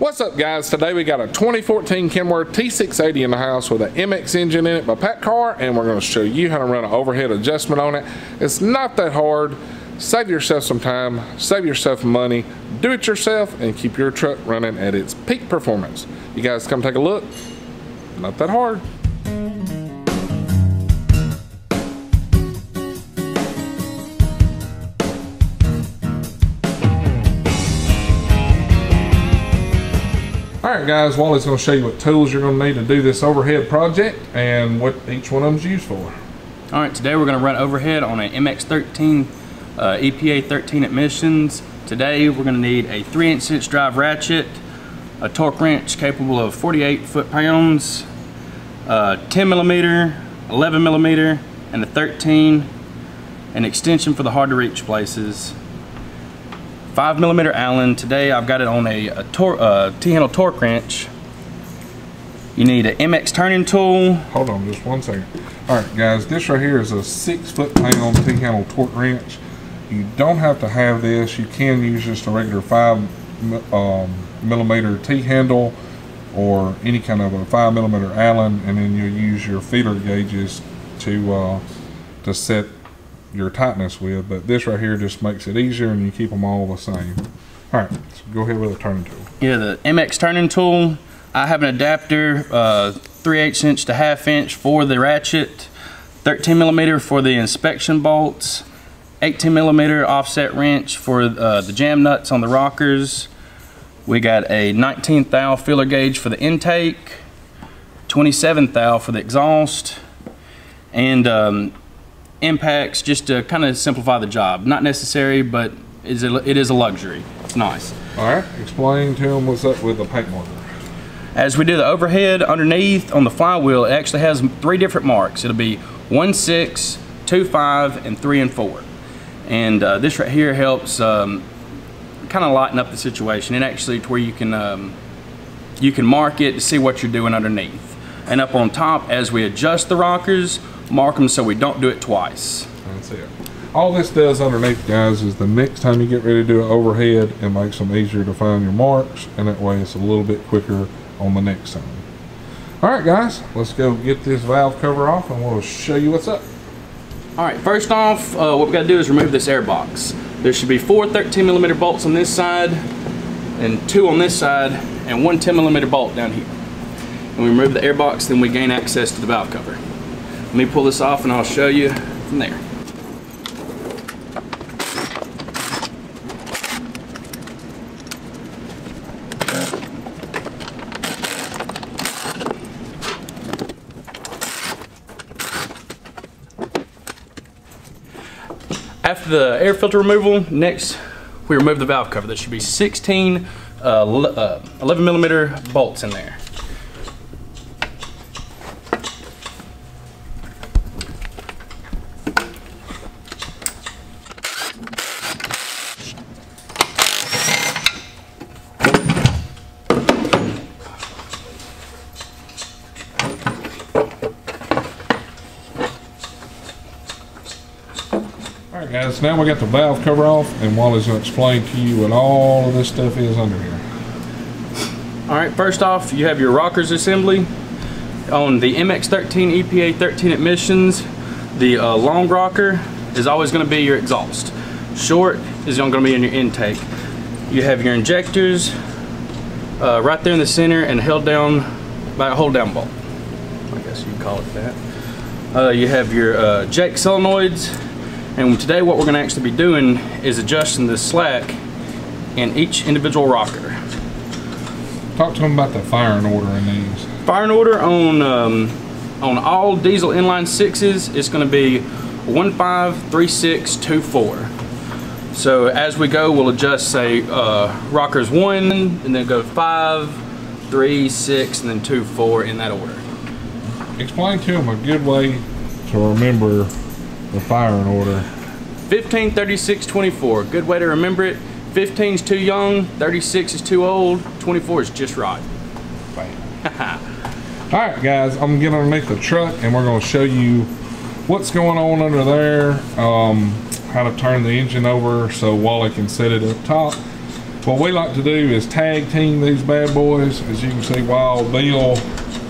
What's up guys? Today we got a 2014 Kenworth T680 in the house with an MX engine in it by PACCAR and we're going to show you how to run an overhead adjustment on it. It's not that hard. Save yourself some time, save yourself money, do it yourself and keep your truck running at its peak performance. You guys come take a look. Not that hard. Alright guys, Wally's going to show you what tools you're going to need to do this overhead project and what each one of them's used for. Alright, today we're going to run overhead on an MX-13 uh, EPA 13 emissions. Today we're going to need a 3 inch drive ratchet, a torque wrench capable of 48 foot-pounds, uh, 10 millimeter, 11 millimeter, and a 13, an extension for the hard to reach places, 5 millimeter Allen. Today I've got it on a, a uh, T-handle torque wrench. You need an MX turning tool. Hold on just one second. Alright guys, this right here is a 6 foot pound T-handle torque wrench. You don't have to have this. You can use just a regular 5 um, millimeter T-handle or any kind of a 5 millimeter Allen and then you'll use your feeler gauges to, uh, to set your tightness with, but this right here just makes it easier and you keep them all the same. All right, so go ahead with the turning tool. Yeah, the MX turning tool. I have an adapter, uh, 3 8 inch to half inch for the ratchet, 13 millimeter for the inspection bolts, 18 millimeter offset wrench for uh, the jam nuts on the rockers. We got a 19 thou feeler gauge for the intake, 27 thou for the exhaust, and um, impacts just to kind of simplify the job. Not necessary, but it is a luxury. It's nice. All right, explain to them what's up with the paint marker. As we do the overhead underneath on the flywheel, it actually has three different marks. It'll be 1, 6, 2, 5, and 3 and 4. And uh, this right here helps um, kind of lighten up the situation. And actually to where you can, um, you can mark it to see what you're doing underneath. And up on top, as we adjust the rockers, mark them so we don't do it twice. That's it. All this does underneath, guys, is the next time you get ready to do an overhead, it makes them easier to find your marks, and that way it's a little bit quicker on the next time. All right, guys, let's go get this valve cover off, and we'll show you what's up. All right, first off, uh, what we got to do is remove this air box. There should be four 13 millimeter bolts on this side, and two on this side, and one 10 millimeter bolt down here. And we remove the air box, then we gain access to the valve cover. Let me pull this off and I'll show you from there. After the air filter removal, next we remove the valve cover. There should be 16 uh, uh, 11 millimeter bolts in there. Guys, now we got the valve cover off and Wally's going to explain to you what all of this stuff is under here. Alright, first off you have your rockers assembly. On the MX-13 EPA 13 emissions, the uh, long rocker is always going to be your exhaust. Short is going to be in your intake. You have your injectors uh, right there in the center and held down by a hold down bolt. I guess you call it that. Uh, you have your uh, Jake solenoids and today what we're going to actually be doing is adjusting the slack in each individual rocker. Talk to them about the firing order in these. Firing order on um, on all diesel inline sixes is going to be one five three six two four. So as we go, we'll adjust say uh, rockers one, and then go five, three, six, and then two, four in that order. Explain to them a good way to remember the firing order. 15, 36, 24. Good way to remember it. 15 is too young, 36 is too old, 24 is just right. All right, guys, I'm gonna get underneath the truck and we're gonna show you what's going on under there, um, how to turn the engine over so Wally can set it up top. What we like to do is tag team these bad boys. As you can see, Wild Bill.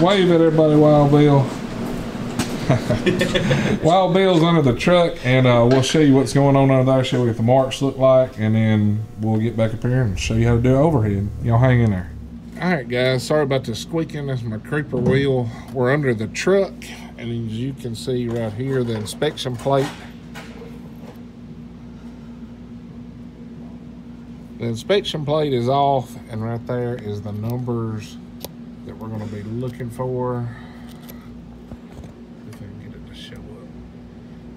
Wave at everybody, Wild Bill. Wild Bill's under the truck, and uh, we'll show you what's going on under there, show you what the marks look like, and then we'll get back up here and show you how to do overhead. Y'all hang in there. All right, guys, sorry about the squeaking. That's my creeper wheel. We're under the truck, and as you can see right here, the inspection plate. The inspection plate is off, and right there is the numbers that we're going to be looking for. If I can get it to show up.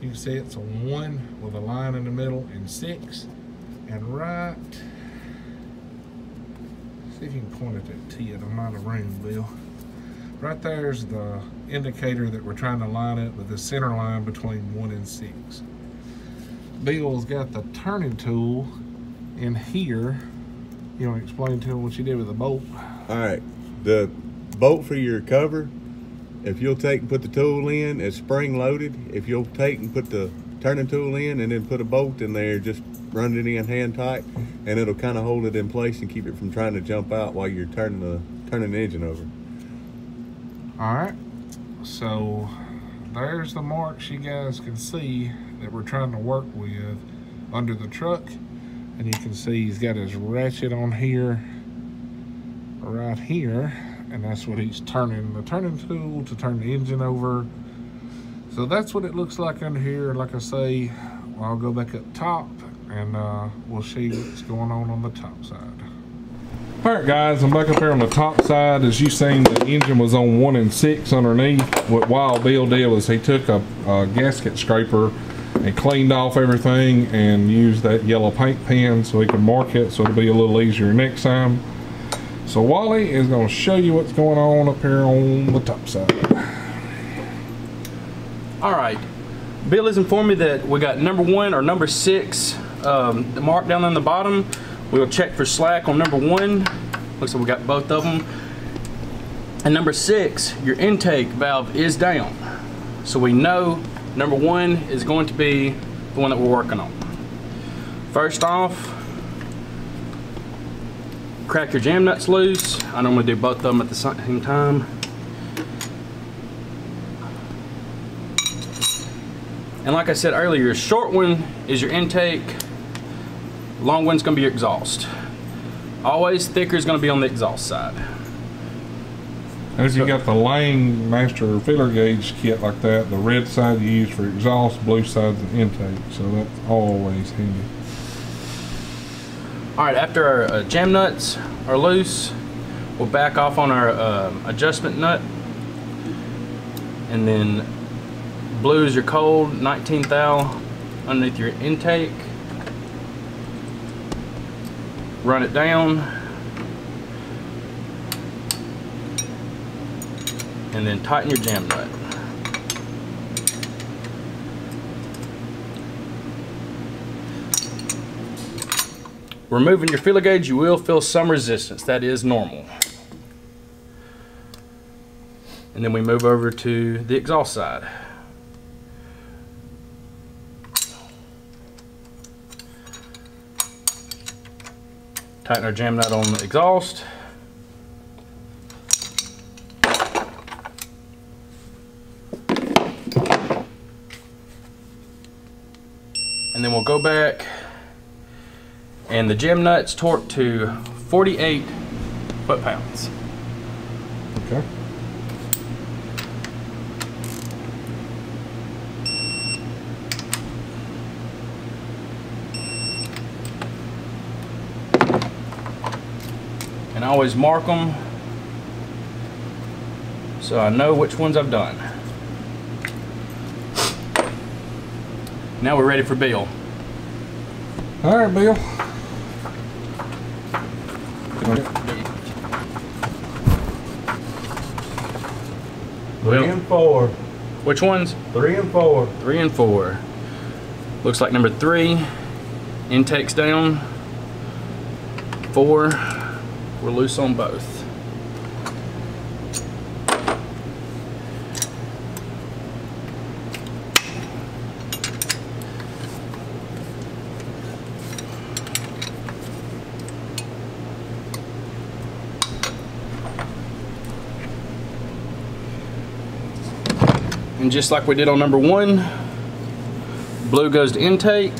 You can see it's a one with a line in the middle and six. And right, see if you can point it at T. I'm out of room, Bill. Right there's the indicator that we're trying to line up with the center line between one and six. Bill's got the turning tool in here. You want to explain to him what you did with the bolt? All right, the bolt for your cover, if you'll take and put the tool in, it's spring loaded. If you'll take and put the turning tool in and then put a bolt in there, just run it in hand tight and it'll kind of hold it in place and keep it from trying to jump out while you're turning the turning the engine over. All right, so there's the marks you guys can see that we're trying to work with under the truck. And you can see he's got his ratchet on here, right here. And that's what he's turning the turning tool to turn the engine over. So that's what it looks like under here. Like I say, I'll go back up top and uh, we'll see what's going on on the top side. All right, guys, I'm back up here on the top side. As you seen, the engine was on one and six underneath. What Wild Bill did was he took a, a gasket scraper and cleaned off everything and used that yellow paint pen so he could mark it so it'll be a little easier next time. So Wally is going to show you what's going on up here on the top side. All right. Bill has informed me that we got number one or number six um, marked down on the bottom. We'll check for slack on number one. Looks like we got both of them. And number six, your intake valve is down. So we know number one is going to be the one that we're working on. First off, crack your jam nuts loose. I normally do both of them at the same time. And like I said earlier, your short one is your intake, long one's gonna be your exhaust. Always thicker is gonna be on the exhaust side. As you got the Lang Master Feeler gauge kit like that, the red side you use for exhaust, blue side's the intake, so that's always handy. All right, after our uh, jam nuts are loose, we'll back off on our uh, adjustment nut. And then blue is your cold, 19 thou underneath your intake. Run it down. And then tighten your jam nut. Removing your feeler gauge, you will feel some resistance. That is normal. And then we move over to the exhaust side. Tighten our jam nut on the exhaust. And then we'll go back and the jam nuts torque to 48 foot-pounds. Okay. And I always mark them so I know which ones I've done. Now we're ready for Bill. All right, Bill. Three and four. which ones? Three and four. Three and four. Looks like number three, intake's down. Four, we're loose on both. And just like we did on number one, blue goes to intake.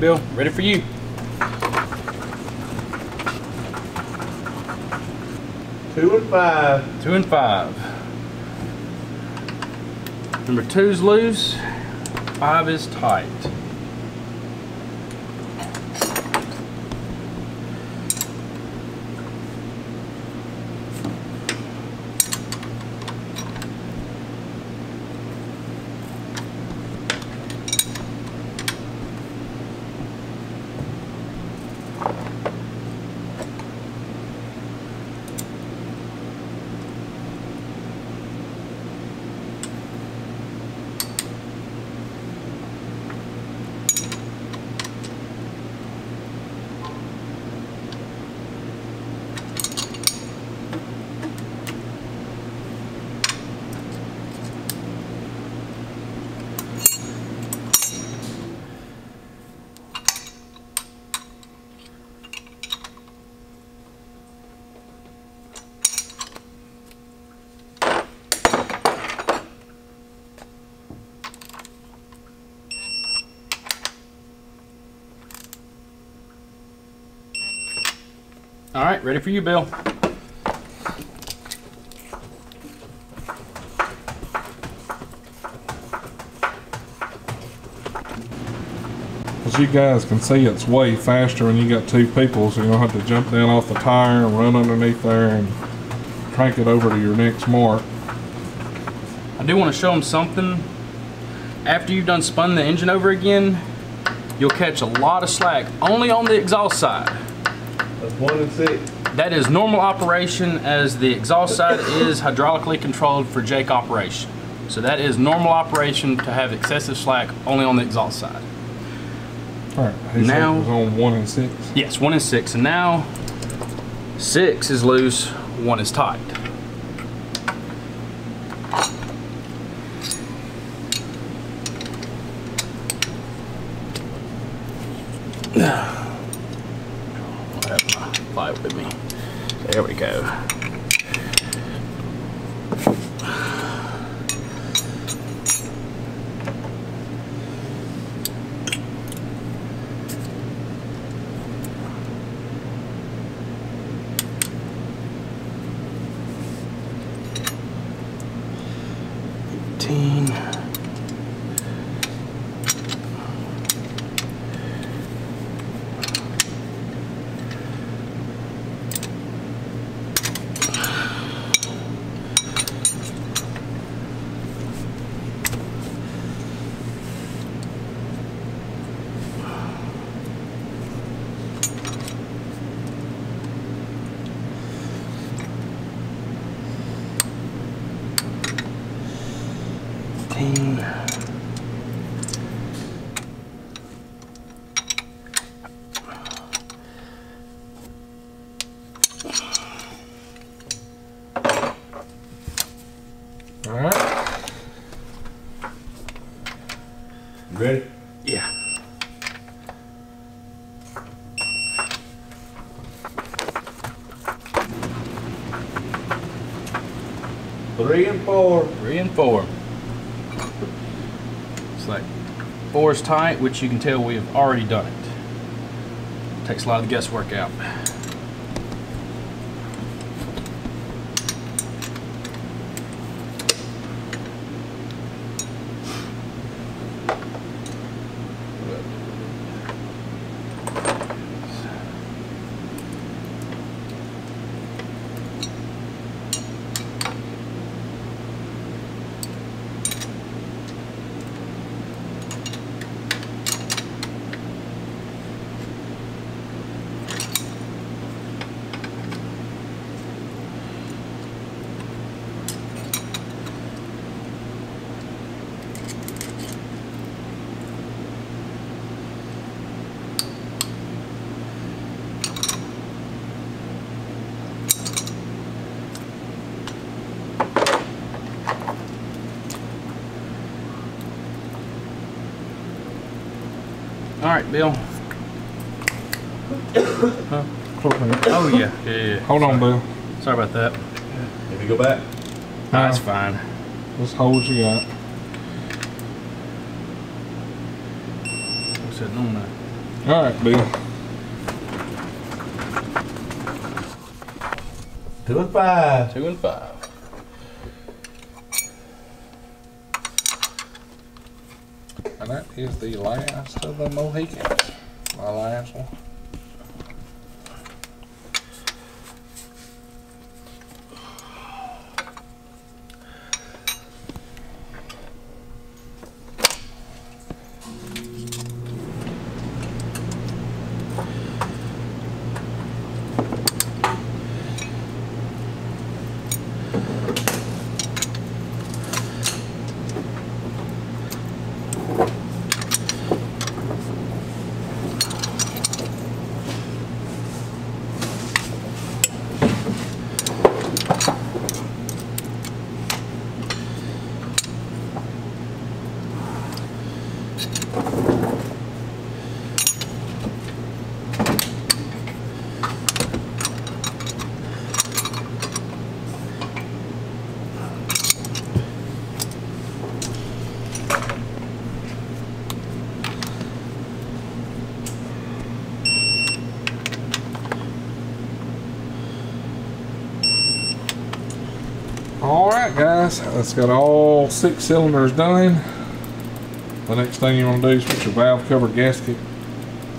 Bill, ready for you. Two and five. Two and five. Number two's loose, five is tight. All right, ready for you, Bill. As you guys can see, it's way faster when you got two people, so you don't have to jump down off the tire and run underneath there and crank it over to your next mark. I do want to show them something. After you've done spun the engine over again, you'll catch a lot of slack only on the exhaust side. One and six. That is normal operation as the exhaust side is hydraulically controlled for Jake operation. So that is normal operation to have excessive slack only on the exhaust side. All right, Now- on one and six. Yes, one and six, and now six is loose, one is tight. 15. Four. Three and four. It's like four is tight, which you can tell we have already done it. Takes a lot of the guesswork out. Right, Bill. Oh yeah, yeah, yeah. Hold on, Bill. Sorry about that. If you go back. That's fine. Just hold what you got. I'm sitting on that. All right, Bill. Two and five. Two and five. And that is the last of the Mohicans. My last one. All right, guys, that's got all six cylinders done. The next thing you want to do is put your valve cover gasket,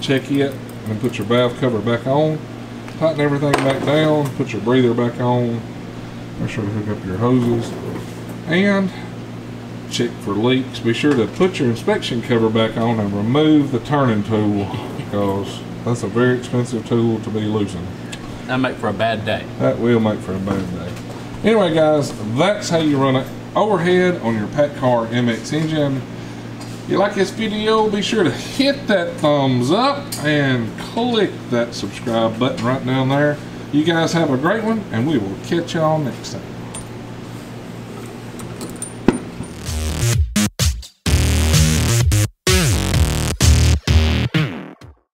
check it, and put your valve cover back on. Tighten everything back down, put your breather back on. Make sure to hook up your hoses. And check for leaks. Be sure to put your inspection cover back on and remove the turning tool because that's a very expensive tool to be losing. That make for a bad day. That will make for a bad day. Anyway, guys, that's how you run it overhead on your PACCAR MX engine. If you like this video, be sure to hit that thumbs up and click that subscribe button right down there. You guys have a great one, and we will catch y'all next time.